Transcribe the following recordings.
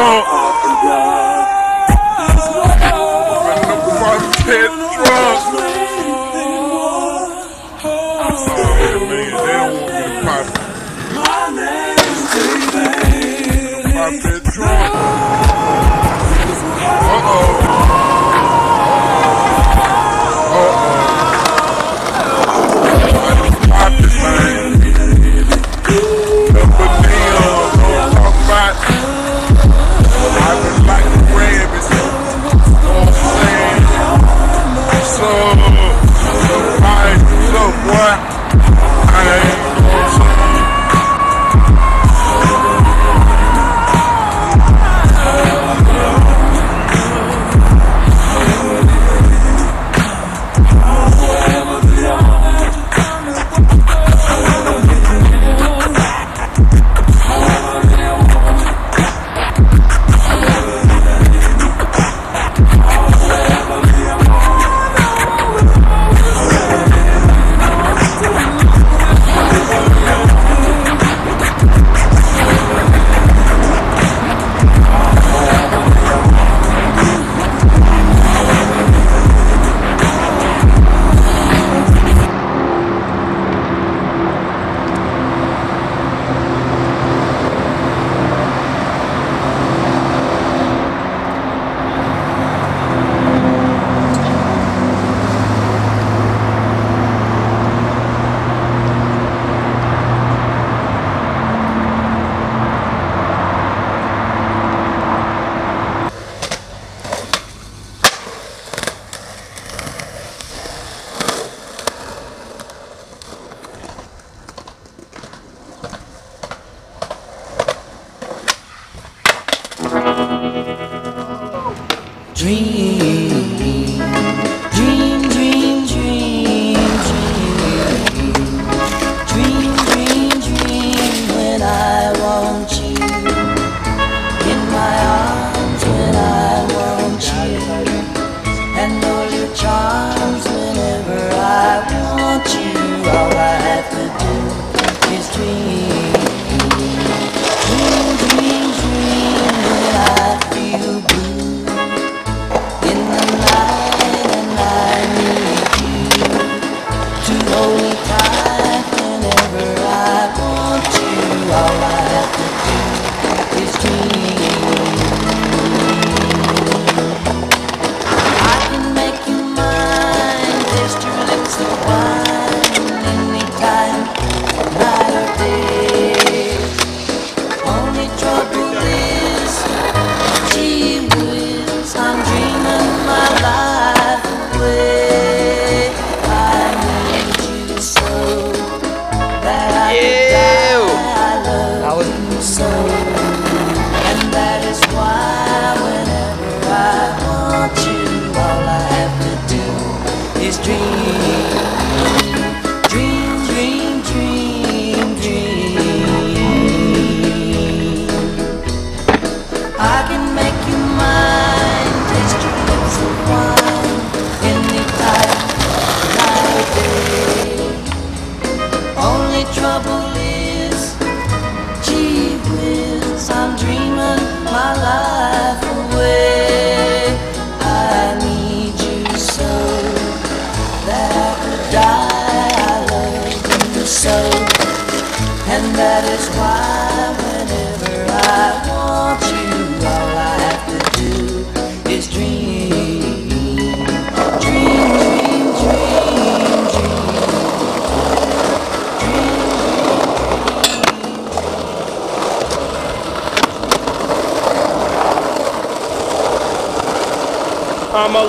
the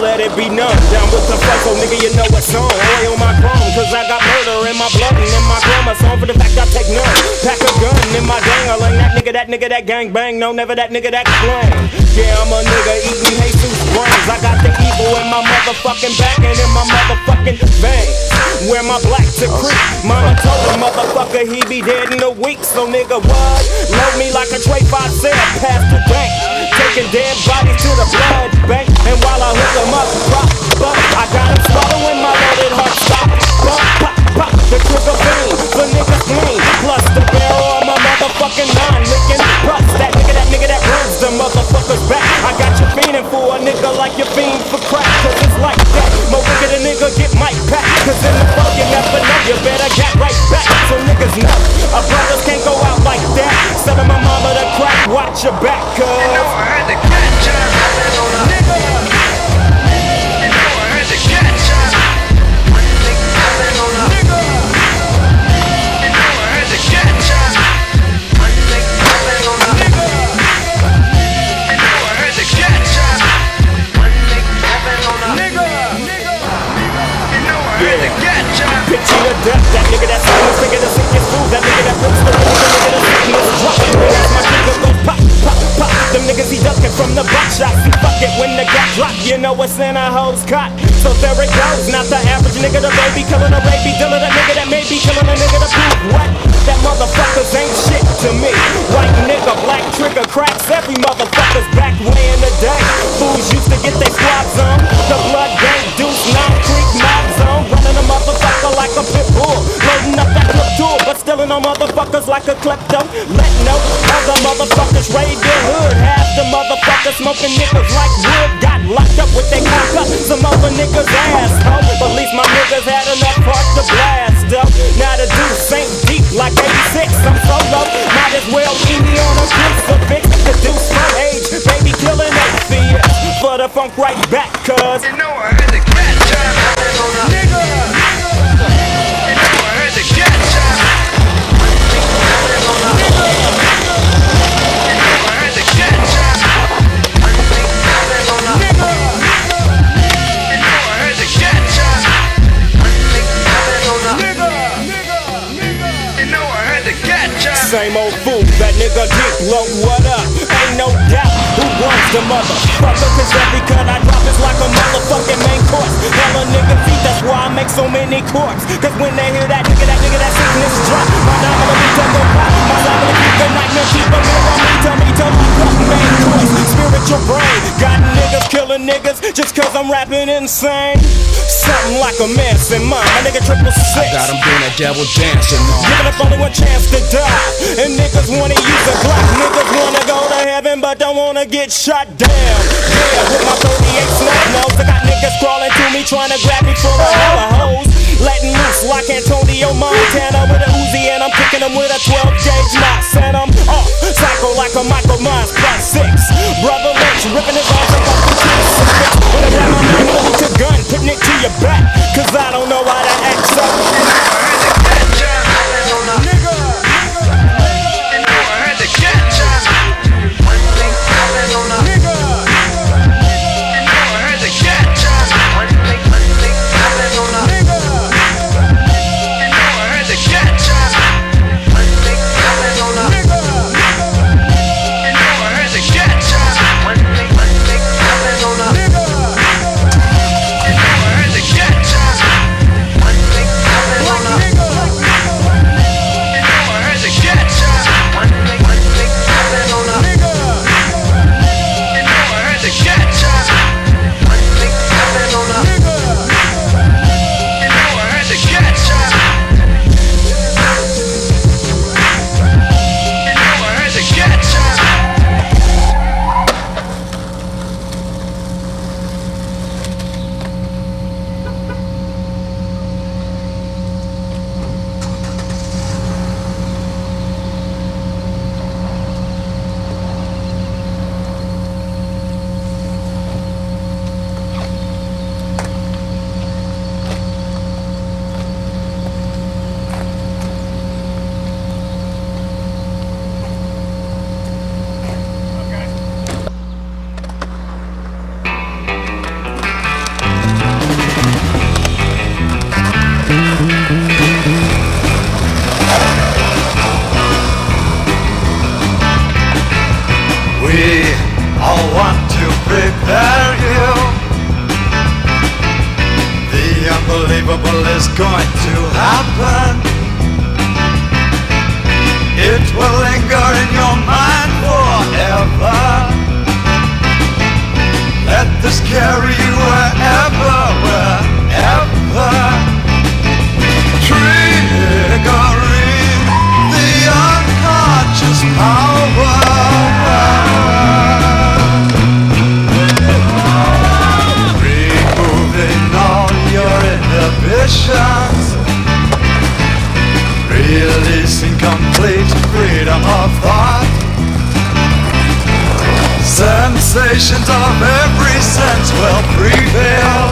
let it be known. Down with the so nigga, you know what's on. Oil on my chrome, cause I got murder in my blood and in my chromosome. For the fact I take none. Pack a gun in my dangling. That nigga, that nigga, that gang bang. No, never that nigga, that flame. Yeah, I'm a nigga eating Jesus brains. I got the evil in my motherfucking back and in my motherfucking veins. Where my black to creep. Mama told the motherfucker he be dead in a week. So nigga, what? Load me like a tray five cell past the bank. Taking dead bodies to the blood bank. And while I hook 'em up, pop, pop, I got 'em swallowing my loaded heart. Stop, pop, pop, pop, the trigger beam, the niggas clean. Plus the barrel of my motherfucking nine licking. Plus that nigga, that nigga that runs the motherfuckers back. I got you fiending for a nigga like you fiend for crack. Cause it's like that. More wicked a nigga get mic pack. Cause in the flow you never know, you better get right back. So niggas know, our brothers can't go out like that. Selling my mama the crack, watch your back, cuz. From the buck shot. See, fuck it when the gun drop, you know what's in a hoe's cot. So there it goes, not the average nigga, the baby killing a baby dealer, the nigga that may be killing a nigga to prove what? That motherfuckers ain't shit to me. White nigga, black trigger, cracks every motherfucker's back way in the day. Fools used to get their squads on, the blood gang deuce, nine creek mob zone, running a motherfucker like a pit bull, loading up that clip tool, but stealing on motherfuckers like a klepto. Let no other motherfuckers raid the hood. Half the motherfuckers smoking niggas like wood got locked up with their cock up. Some other niggas asshole, but at least my niggas had enough heart to blast up. Now the deuce ain't deep like 86. I'm solo, might as well eat me on a crucifix. The deuce my age, baby killing atheists. For the funk right back, cuz. You know I had to so many corpse Cause when they cause I'm rapping insane Something like a mess in mind, my nigga triple six Got him doing that devil dancing on. Giving up only one chance to die. And niggas wanna use a Glock. Niggas wanna go to heaven, but don't wanna get shot down. Yeah, with my 38 snub nose, I got niggas crawling to me, trying to grab me full of hella hoes. Letting loose like Antonio Montana with a Uzi, and I'm kicking them with a 12 gauge Knox. And I'm off, psycho like a Michael Myers plus six. Brother Lynch ripping his arms like a grab my 9 to gun, putting it to your back. Cause I don't know how to act so. just carry wherever, wherever. Triggering the unconscious power. Removing all your inhibitions. sensations of every sense will prevail.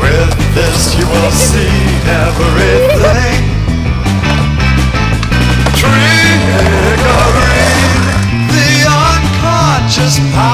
With this you will see everything. Triggering the unconscious power.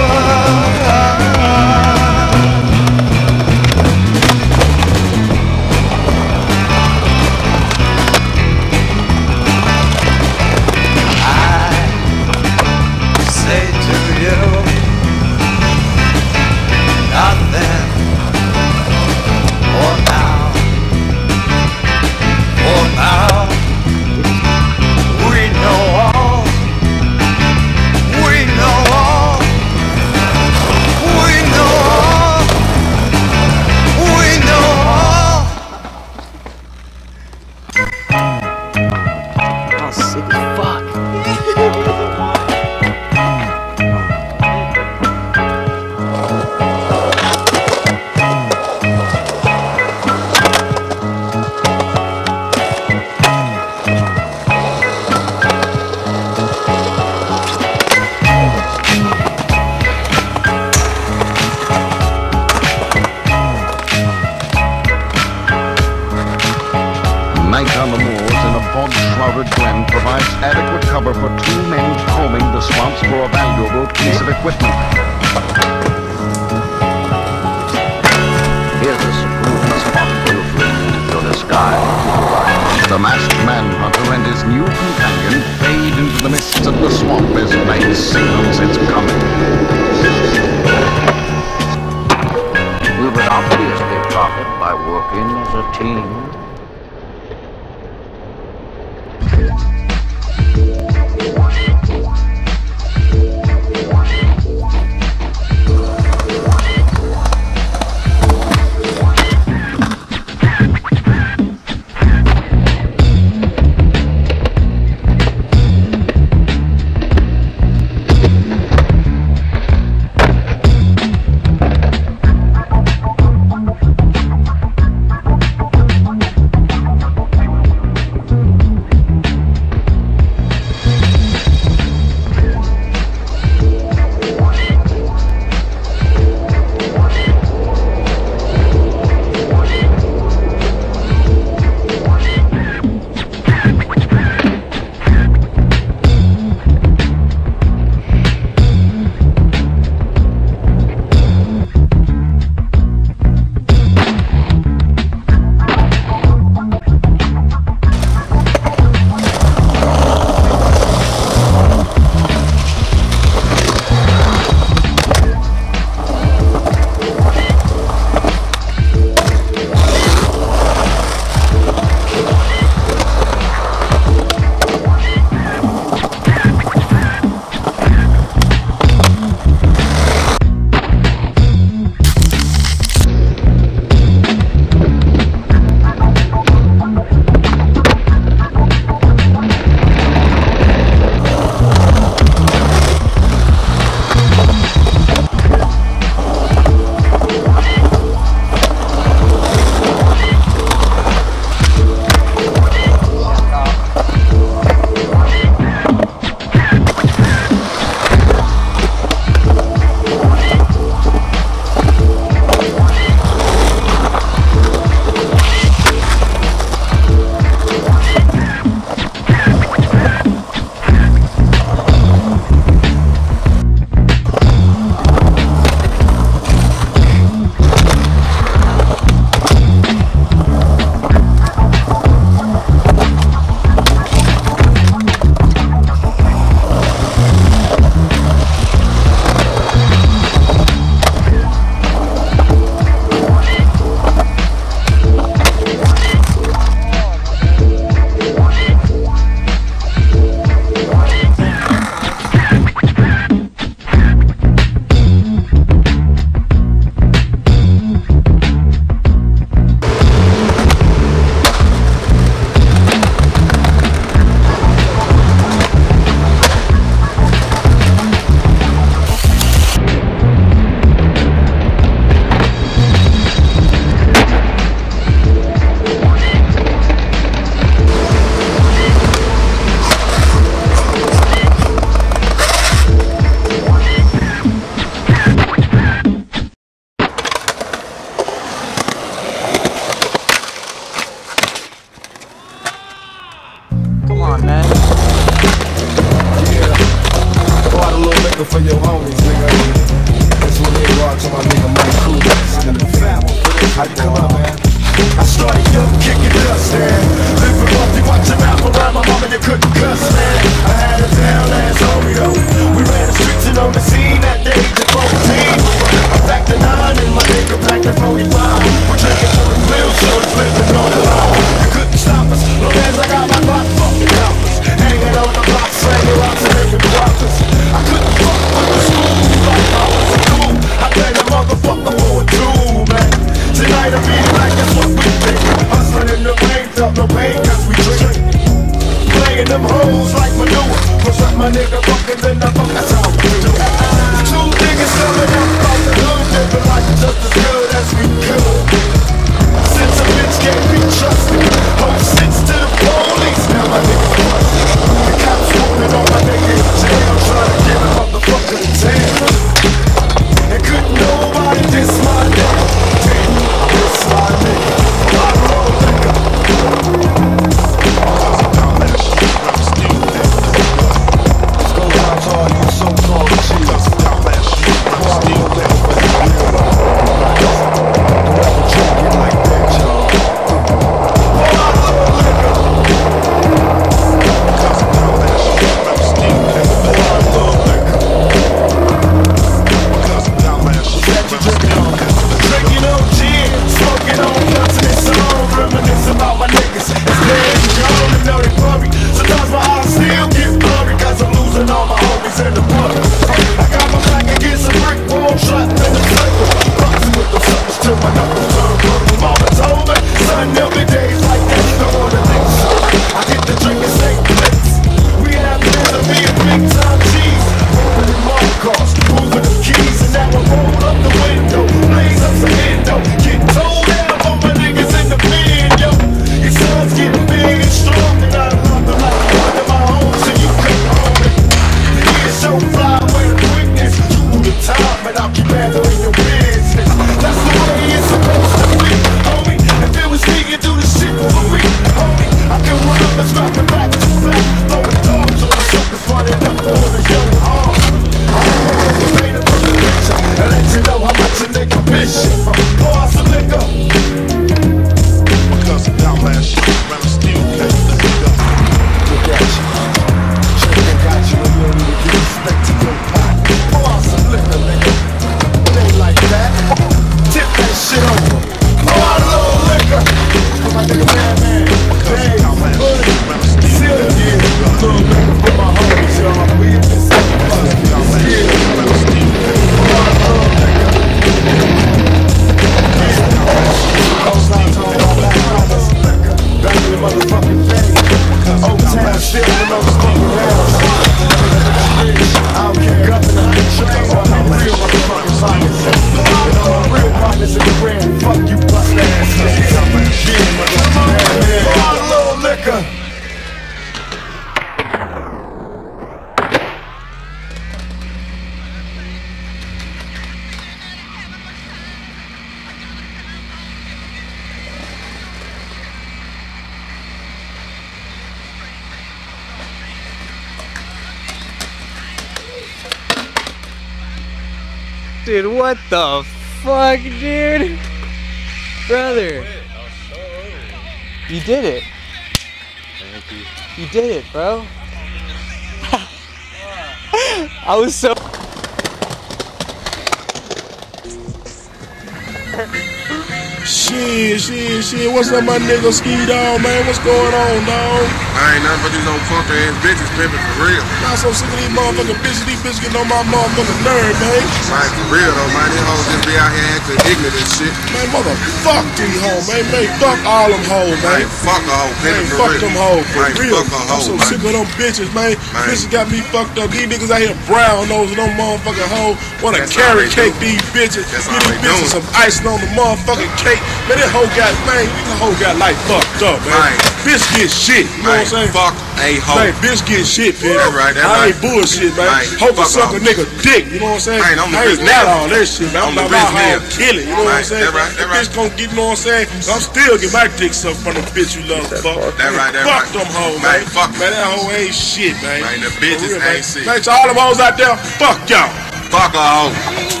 what's up, my nigga Ski Dog, man? What's going on, dog? I ain't nothing but these old fuck ass bitches pimping for real. I'm so sick of these motherfucking bitches. These bitches getting on my motherfucking nerve, man. Like, for real, though, man. These hoes just be out here acting ignorant and shit. Man, motherfuck these hoes, man. Man, fuck all them hoes, man. man fuck a hoe, man. For fuck real. them hoes, for man, real. Fuck a hoe, I'm so man. sick of them bitches, man. man. Bitches got me fucked up. These niggas out here brown nosing them motherfucking hoes. Wanna That's carrot cake do. these bitches. That's Get these bitches doing. some icing on the motherfucking cake. Man, that hoe got, man, the hoe got life fucked up, man. Right. Bitch get shit, you know right. what I'm saying? Fuck a hoe. Man, bitch get shit, man. That right, that I right. ain't bullshit, man. Right. Hope fuck suck a nigga dick, you know what I'm saying? Right, I'm the I ain't not all that shit, man. I'm, I'm about how I'm you know right. what I'm saying? That right, that right. Bitch gonna get, you know what I'm saying? I'm still get my dick sucked from the bitch you love, fuck. That right, that fuck right. Fuck them hoes, man. Fuck man, that hoe ain't shit, man. Man, the bitches ain't shit. Man, to all the hoes out there, fuck y'all. Fuck a hoe.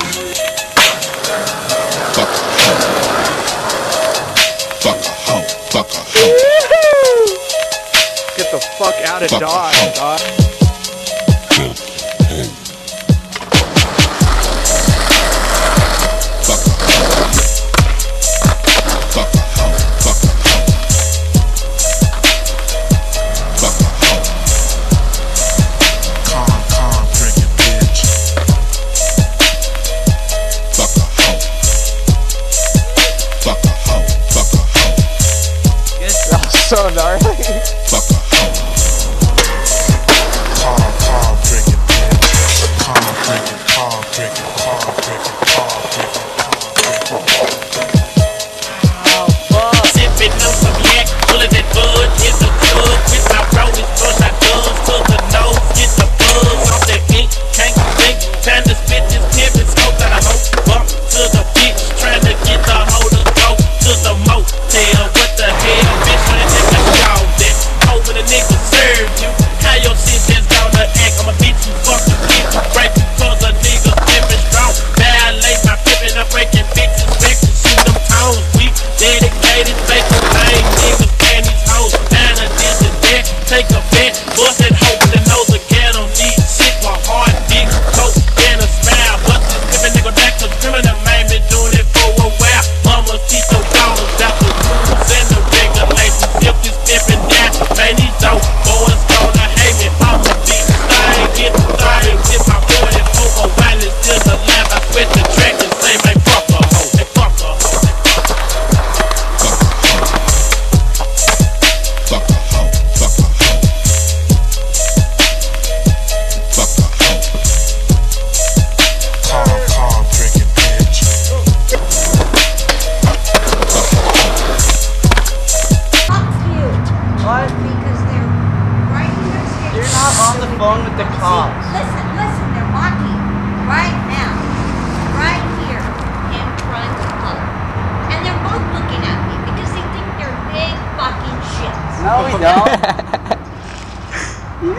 Fuck out of Fuck a dog.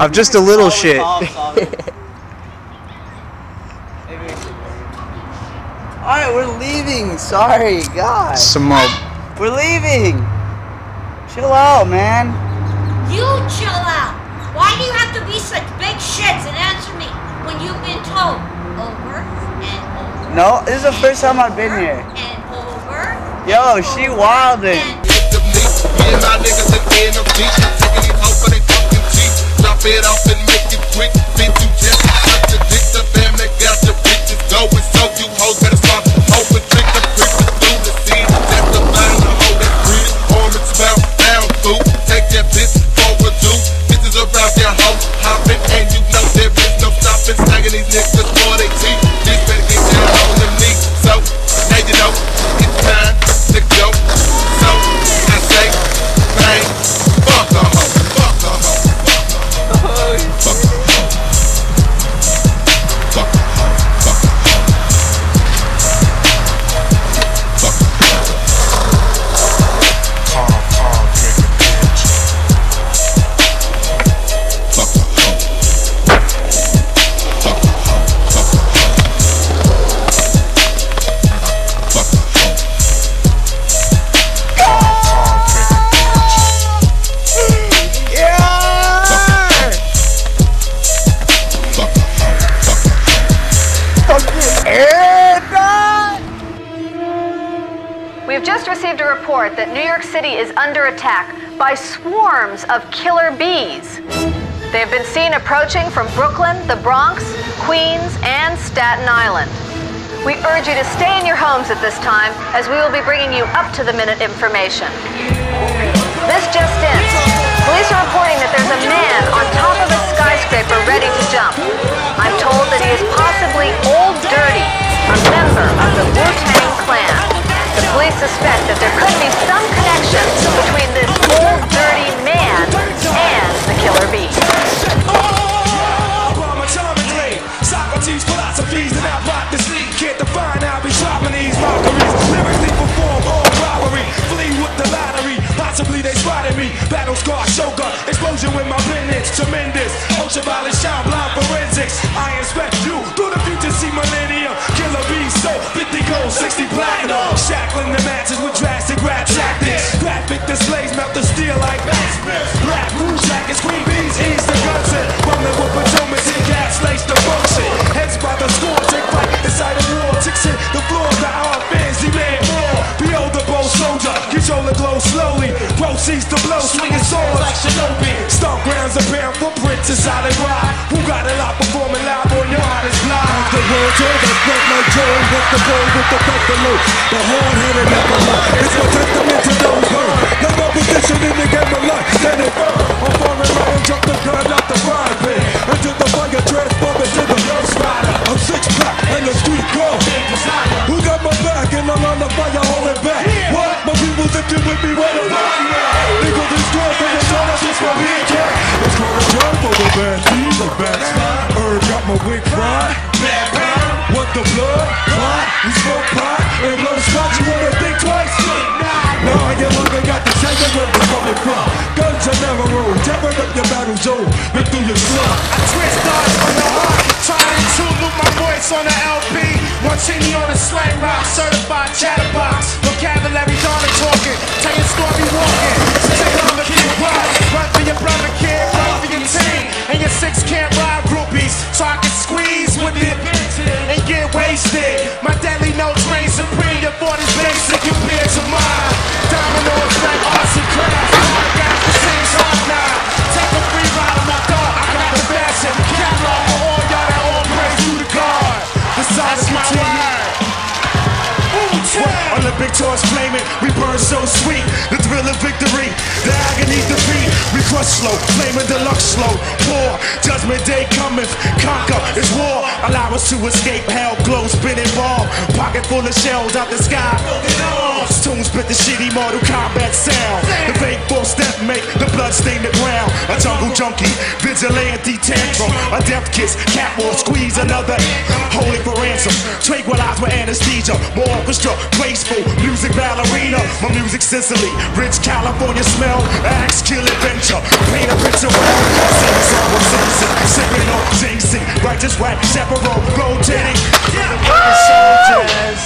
I'm just a little shit. Alright, we're leaving. Sorry, God. Some more. We're leaving. Chill out, man. You chill out. Why do you have to be such big shits and answer me when you've been told over and over No, this is the first time I've been here. and over? Yo, she wildin'. It off and make it quick. Bitch, you just such a dick. The family got your bitches going. So you hoes better stop. start open trick the prick the through the scene. That's the line the hoe breathing. Arm and smell down through. Take that bitch forward too. Bitches around there hoe hopping. And you know there is no stopping. Snagging these niggas for they teeth. Of killer bees. They have been seen approaching from Brooklyn, the Bronx, Queens, and Staten Island. We urge you to stay in your homes at this time as we will be bringing you up to the minute information. This just in. Police are reporting that there's a man on top of a skyscraper ready to jump. I'm told that he is possibly Old Dirty, a member of the Wu-Tang Clan. The police suspect that there could be some connection I inspect you through the future, see millennium. Killer bees, so 50 gold, 60 platinum. Shackling the masses Proceeds to blow, swinging swords like Shinobi. Stomp grounds and pound footprints in solid ride. Who got a lot performing live on your hottest blind? The world told us break like Joe, but the boy with the buffalo. The hard-headed never lie. It's my testament to those burn. Got my position in the game of life. It burn. I'm falling lion, jump the gun out the frying pan. Into the fire, transform into the ghost rider. I'm six pack and the street girl. Who got my back and I'm on the fire holding back? What? My people lifted with me, what a fire. Nigga, this girl, just trying to just for me and. It's gonna jump for the bad the bad spot. Herb got my wig fried. Bad pound. What the blood? Pot. We smoke pot. And blow spots, you wanna think twice? Now I get longer, got the same where it's coming from. Guns are never roll. Tearing up your battle zone. Rip through your slum. I twist stars from the heart. Trying loop my voice on the LP. Martini on a slang rock. Certified chatterbox. Vocabulary Donna talking. Tell your story walking. Take the kid rock. Run for your brother, kid. Run for your team. And your six can't ride groupies. So I can squeeze with it and get wasted. My deadly notes reign supreme. Your 40's basic compared to mine. Dominoes like arts and crafts. I got the same song now. Take a free ride on my Olympic torch flaming, we burn so sweet. The thrill of victory, the agony defeat. We crush slow, flaming deluxe slow. Poor judgment day cometh, conquer is war. Allow us to escape hell, glow, spinning ball. Pocket full of shells out the sky. Stones spit the shitty Mortal Kombat sound. The fake four step make the blood stain the ground. A jungle junkie, vigilante tantrum. A death kiss, catwalk squeeze another. Holy for ransom, tranquilized with anesthesia. More orchestra, graceful, music ballerina. My music Sicily, rich California smell. Axe kill adventure, paint a picture well. Sing with Simpson, sipping on jinxing. Righteous rap, chaperone, rotating. Soldiers.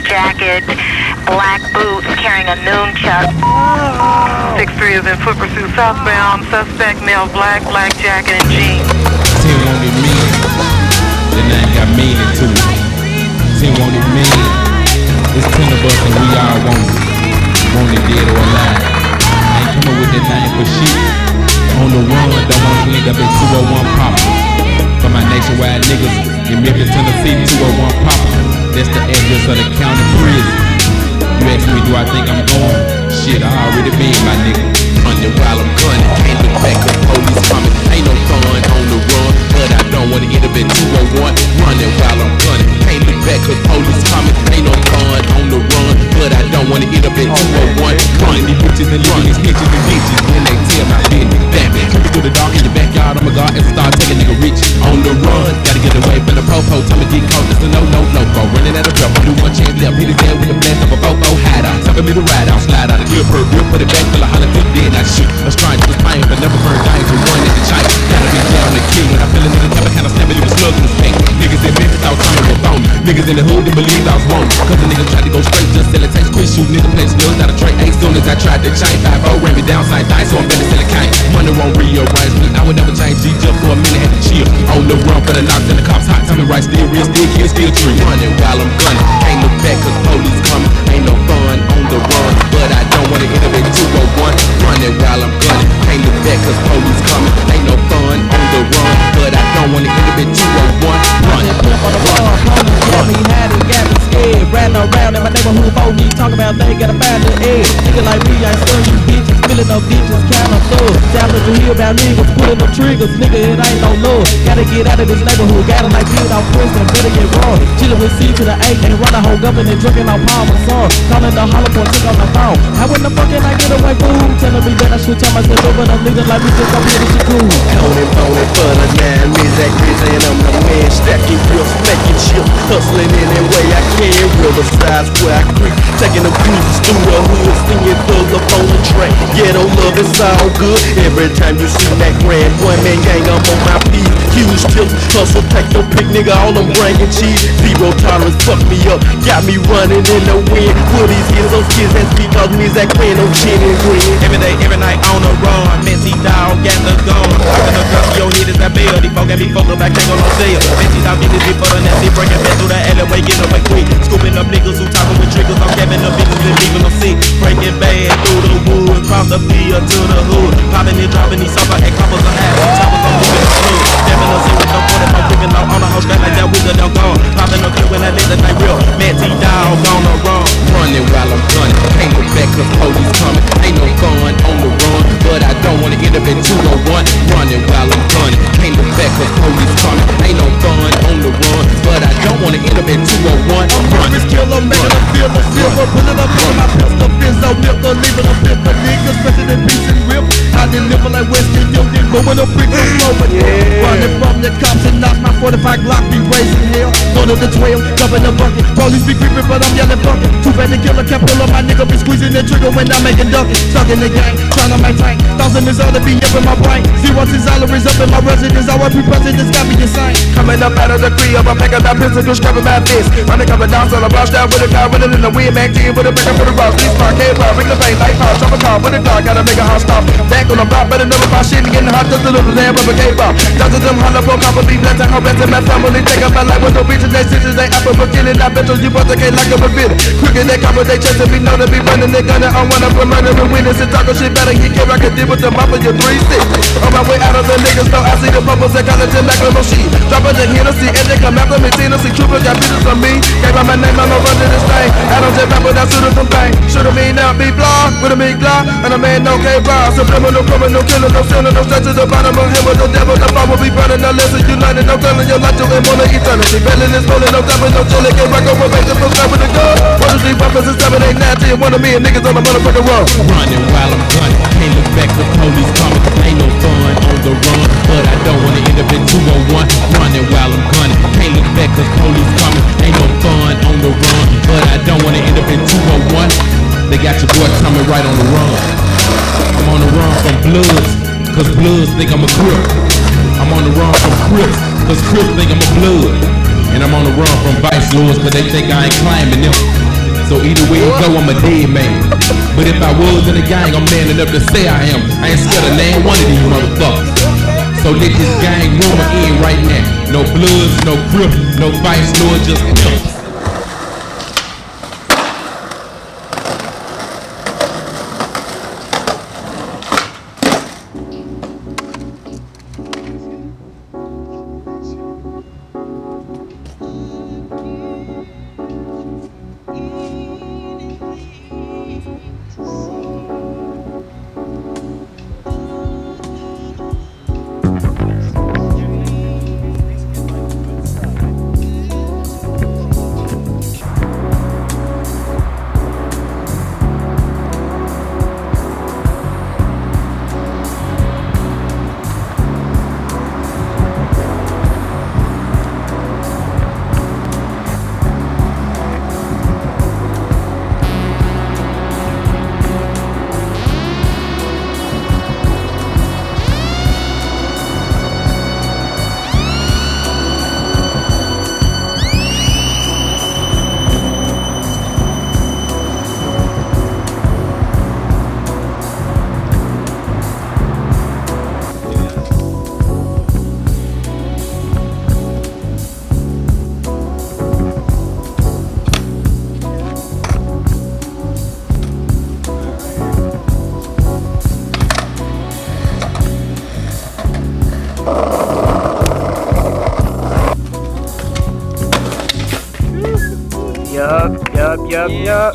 yellow jacket, black boots, carrying a nunchuck. Oh. 6-3 is in foot pursuit southbound. Suspect male, black, black jacket, and jeans. Team won't be mean. The name got meaning to it. Team won't be mean. It's ten of us and we all want it. Want it dead or alive. I ain't coming with that name for shit. On the run, don't want to end up at 201 Pop. For my nationwide niggas in Memphis, Tennessee, 201 pop. That's the address of the county prison. You ask me, do I think I'm going? Shit, I already been, my nigga. Running while I'm gunning, can't look back, cause police coming. Ain't no fun on the run, but I don't wanna end up in 201. Running while I'm gunning, back, cause police coming. Ain't no fun on the run, but I don't wanna end up in 201. Running these bitches and leaving these bitches and bitches. When they tell my business, damn it. Creeping through the dark in your backyard, I'm a guard and start taking nigga rich. On the run, gotta get away from the popo. Time to get caught, it's a no, no, no, go. Running out of breath, I do one chance left. Hit his head with a blast of a popo. Hide out, telling me to ride out, slide out, a clear perk, real put it back, till I holler to then I shoot. A strike was playing, but never burned dying to one in the child. Gotta be down the king. When I feel it in the type of kind of stab it, was slug the face. Niggas in Memphis, I was coming with phony. Niggas in the hood, they believed I was wrong. Cause the niggas tried to go straight, just sell it, takes quick shoot. Nigga plays slugs out of tray. As soon as I tried to change, 5 ran me down, side die, so I'm better sell a kind. Money won't rearrange me. I would never change G just for a minute, had to chill. On the run for the knocks and the cops hot. Tell me right, still real, still kill, still tree. Running while I'm gunning. Ain't look back cause police coming. Ain't no fun on the run, but I don't wanna end up in 201. Running while I'm gunning. Ain't look back cause police coming. Ain't no fun on the run, but I don't wanna end up in 201. Running, Got me hiding, got scared. Riding around in my neighborhood, phone me talking about they gotta find the edge. Nigga like me, I ain't stun you bitches, spilling no ditches, count of thugs. Challenge to hear about niggas, pulling no triggers, nigga, it ain't no love. Gotta get out of this neighborhood, gotta like get off prison, better get wrong. Chillin' with C to the A, and run a whole government, drinking on palm song. Calling the point, took on the phone. How in the fuck can I get away, fool? Telling me that I should tell myself, but I'm niggas like me, just come here, this shit cool. Tony Pony for the nine that Chris and I'm the man stacking bills, making chill, hustling any way I can. Riverside's where I creep, taking the cruises through the hood, singing thugs up on the train. Ghetto love is all good. Every time you see that grand one man gang, I'm on my feet. Huge tips, hustle, pack your pick, nigga, all I'm bringing cheese. Zero tolerance, fuck me up, got me running in the wind. Pull these hitters, those kids, that's because me Zach Quinn, no chin and grin. Every day, every night on the run. Messy dog got the gun. Talking the gun, your head that bill. These folk got me fucked up, I can't go no get this bit for the nasty, breaking back through the alleyway, getting away quick. Scooping up niggas who talking with triggers. I'm niggas and leaving them sick. Breaking bad through the wood, the field to the hood. Popping and dropping these. Choppers moving hood. With no 44, creeping out on the straight like that wizard, I'm gone. Popping clip when I the night real. Dog on the run. running while I'm gunning. Can't look back cause police coming. Ain't no fun on the run, but I don't wanna end up in 201. Running while I'm gunning. Can't look back cause police coming. Ain't no fun don't wanna end up in 201. I'm Running, killer, making them feel the silver. Pulling up in my pistol, Benzo, nipper, leaving them fit for niggas, special in peace and rip. I deliver like Western Union, but when the bricks are flowing, running from the cops and knock my 45 Glock be raising hell. One of the 12, dumping the bucket. Police be creeping, but I'm yelling fuck it. Too bad the killer kept pulling my nigga, be squeezing the trigger when I'm making ducking. Stuck in the gang, trying to maintain. Thousand is all to be up in my brain. See what's Zero to salaries up in my residence. I want presidents got me insane. Coming up out of the crib, I'm packing that pistol, just grabbing my fist. Running coming down, so I brush down with a guy running in the wind, Mac 10 with a up for the rocks. These spark, head bar, ring the pain, light power, drop a car with a car, gotta make a hot stop. Back on the block, better never buy shit and getting hot, just a little damn rubber gave up. Dozens of them holler for copper, be blessed, and rest in my family. Take up my life with no bitches, they sisters, they apple, but killing, I bet you brother can't like them a bit. Quicker they copper, they chasing me, know they be running, they gunning on one of them, murdering witnesses, talking shit better, get killed, I can deal with them up in your three six. On my way out of the niggas, though, I see the bubbles, they college and like little shit. Dropping the Hennessy, and they come after me, Tennessee, troopers got bitches on me. Gave out my name, I'm not running this thing. I don't just rap, but I shoot some thing. Shoulda been out, be blonde, with a big glock, and a man no K-bar. Subliminal, criminal, no killer, no sinner, no to the bottom of him, with no devil, the bomb will be burning, unless you learning, no telling your life to on eternity. Belling is rolling, no tapping, no chilling, can rock over, make the first with the gun. Me and the running while I'm gunning. Can't look back cause police coming. Ain't no fun on the run, but I don't wanna end up in 201. Running while I'm gunning. Can't look back cause police coming. Ain't no fun on the run, but I don't wanna end up in 201. They got your boy coming right on the run. I'm on the run from Bloods, cause Bloods think I'm a Crip. I'm on the run from Crips, cause Crips think I'm a Blood. And I'm on the run from Vice Lords, cause they think I ain't climbing them. So either way you go, I'm a dead man. But if I was in the gang, I'm man enough to say I am. I ain't scared of name one of these motherfuckers. So let this gang rumor in right now. No Bloods, no Crips, no Vice Lords, just pimps. Yup, yup,